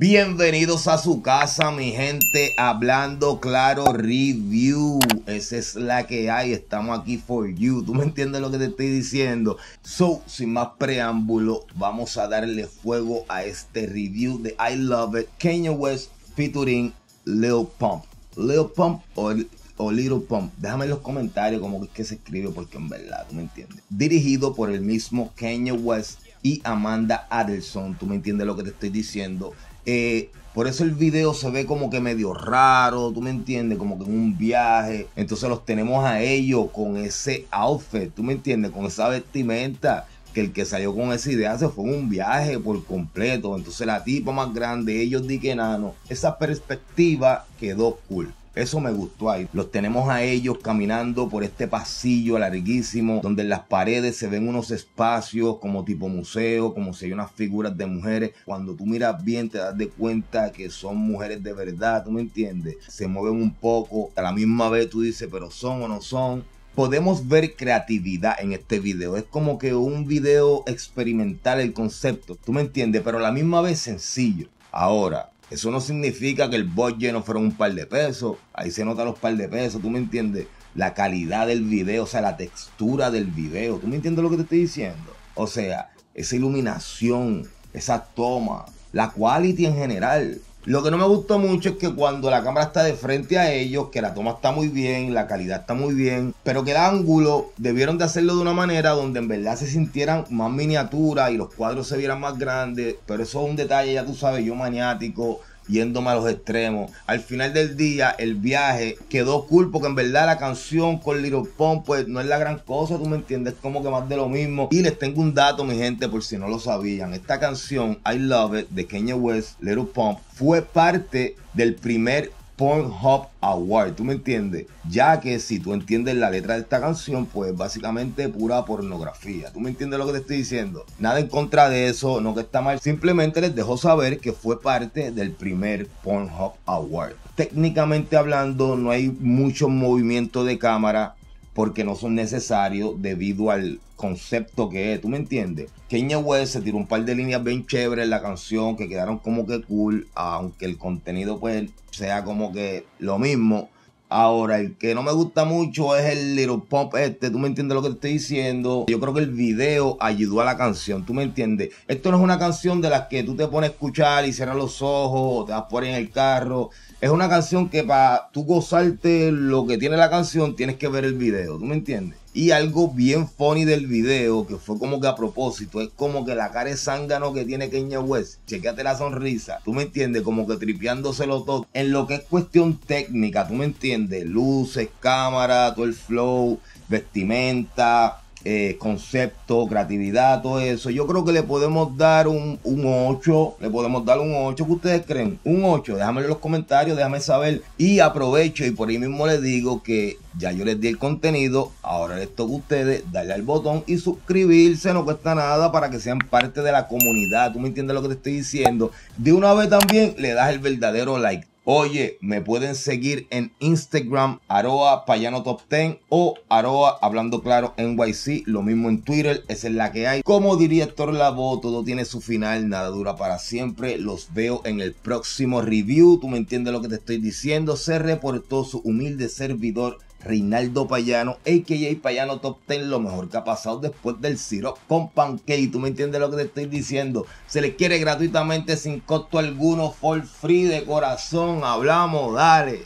Bienvenidos a su casa, mi gente, hablando claro review. Esa es la que hay, estamos aquí for you. ¿Tú me entiendes lo que te estoy diciendo? So, sin más preámbulo, vamos a darle fuego a este review de I Love It, Kanye West featuring Lil Pump. Lil Pump o, o Little Pump. Déjame en los comentarios cómo es que se escribe porque en verdad, ¿tú me entiendes? Dirigido por el mismo Kanye West y Amanda Adelson. ¿Tú me entiendes lo que te estoy diciendo? Eh, por eso el video se ve como que medio raro, tú me entiendes, como que en un viaje. Entonces los tenemos a ellos con ese outfit, tú me entiendes, con esa vestimenta. Que el que salió con esa idea se fue en un viaje por completo. Entonces la tipa más grande, ellos di que nano. Esa perspectiva quedó cool. Eso me gustó ahí. Los tenemos a ellos caminando por este pasillo larguísimo, donde en las paredes se ven unos espacios como tipo museo, como si hay unas figuras de mujeres. Cuando tú miras bien te das de cuenta que son mujeres de verdad, ¿tú me entiendes? Se mueven un poco, a la misma vez tú dices, pero son o no son podemos ver creatividad en este video. Es como que un video experimental el concepto, tú me entiendes, pero a la misma vez sencillo. Ahora, eso no significa que el budget no fuera un par de pesos. Ahí se nota los par de pesos, ¿tú me entiendes? La calidad del video, o sea, la textura del video. ¿Tú me entiendes lo que te estoy diciendo? O sea, esa iluminación, esa toma, la quality en general. Lo que no me gustó mucho es que cuando la cámara está de frente a ellos, que la toma está muy bien, la calidad está muy bien, pero que el ángulo debieron de hacerlo de una manera donde en verdad se sintieran más miniatura y los cuadros se vieran más grandes, pero eso es un detalle, ya tú sabes, yo maniático, yéndome a los extremos. Al final del día, el viaje quedó cool porque en verdad la canción con Little Pump, pues no es la gran cosa, tú me entiendes, como que más de lo mismo. Y les tengo un dato, mi gente, por si no lo sabían. Esta canción, I Love It, de Kanye West, Little Pump, fue parte del primer Pornhub Award, ¿tú me entiendes? Ya que si tú entiendes la letra de esta canción, pues básicamente pura pornografía. ¿Tú me entiendes lo que te estoy diciendo? Nada en contra de eso, no que está mal. Simplemente les dejo saber que fue parte del primer Pornhub Award. Técnicamente hablando, no hay mucho movimiento de cámara porque no son necesarios debido al concepto que es, ¿tú me entiendes? Kanye West se tiró un par de líneas bien chéveres en la canción que quedaron como que cool, aunque el contenido pues sea como que lo mismo. Ahora, el que no me gusta mucho es el Little Pump este, tú me entiendes lo que te estoy diciendo. Yo creo que el video ayudó a la canción, tú me entiendes. Esto no es una canción de las que tú te pones a escuchar y cierras los ojos o te vas por ahí en el carro es una canción que para tú gozarte lo que tiene la canción tienes que ver el video, ¿tú me entiendes? Y algo bien funny del video, que fue como que a propósito, es como que la cara de zángano que tiene Kenya West. Chequéate la sonrisa, ¿tú me entiendes? Como que tripeándoselo todo. En lo que es cuestión técnica, ¿tú me entiendes? Luces, cámara, todo el flow, vestimenta, eh, concepto, creatividad, todo eso. Yo creo que le podemos dar un, un 8, le podemos dar un 8. ¿Qué ustedes creen? Un 8, déjame en los comentarios, déjame saber. Y aprovecho y por ahí mismo les digo que ya yo les di el contenido, ahora les toca a ustedes darle al botón y suscribirse, no cuesta nada para que sean parte de la comunidad. ¿Tú me entiendes lo que te estoy diciendo? De una vez también le das el verdadero like. Oye, me pueden seguir en Instagram, arroba payano top 10 o arroba hablando claro NYC, lo mismo en Twitter, esa es la que hay. Como diría Héctor Lavoe, todo tiene su final, nada dura para siempre. Los veo en el próximo review, tú me entiendes lo que te estoy diciendo. Se reportó su humilde servidor Reinaldo Payano, a.k.a. Payano Top 10, lo mejor que ha pasado después del syrup con pancake. ¿Tú me entiendes lo que te estoy diciendo? Se les quiere gratuitamente sin costo alguno, for free de corazón. Hablamos, dale.